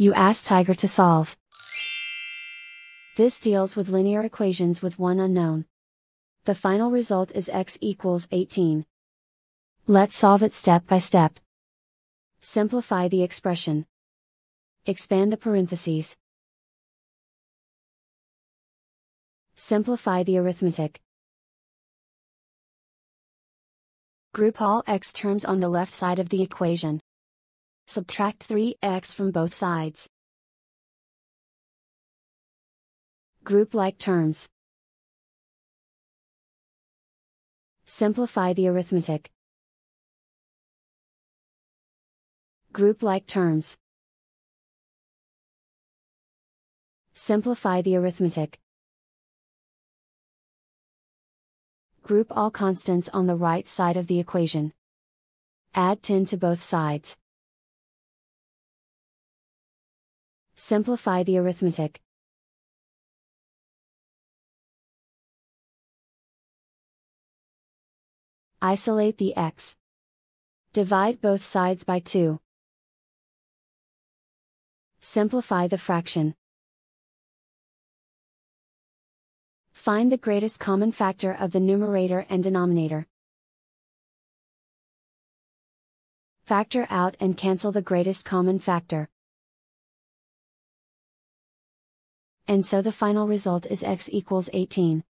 You ask Tiger to solve. This deals with linear equations with one unknown. The final result is x equals 18. Let's solve it step by step. Simplify the expression. Expand the parentheses. Simplify the arithmetic. Group all x terms on the left side of the equation. Subtract 3x from both sides. Group like terms. Simplify the arithmetic. Group like terms. Simplify the arithmetic. Group all constants on the right side of the equation. Add 10 to both sides. Simplify the arithmetic. Isolate the x. Divide both sides by 2. Simplify the fraction. Find the greatest common factor of the numerator and denominator. Factor out and cancel the greatest common factor. And so the final result is x equals 18.